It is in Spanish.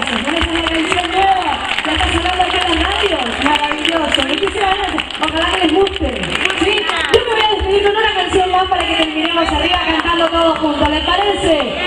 Tenemos una sonando aquí en las. Maravilloso. Y quisiera Ojalá que les guste. Sí. Yo me voy a despedir con una canción más para que terminemos arriba cantando todos juntos. ¿Les parece?